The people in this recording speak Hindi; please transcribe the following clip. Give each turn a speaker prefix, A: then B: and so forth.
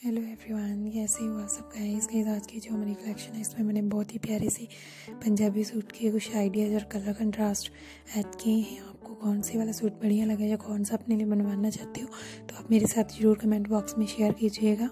A: हेलो एवरीवन कैसे हुआ सब गाइस गाइस आज की जो हमारी कलेक्शन है, इसमें मैंने बहुत ही प्यारी सी पंजाबी सूट के कुछ आइडियाज़ और कलर कंट्रास्ट ऐड किए हैं। आपको कौन से वाला सूट बढ़िया लगा या कौन सा अपने लिए बनवाना चाहते हो तो आप मेरे साथ ज़रूर कमेंट बॉक्स में शेयर कीजिएगा।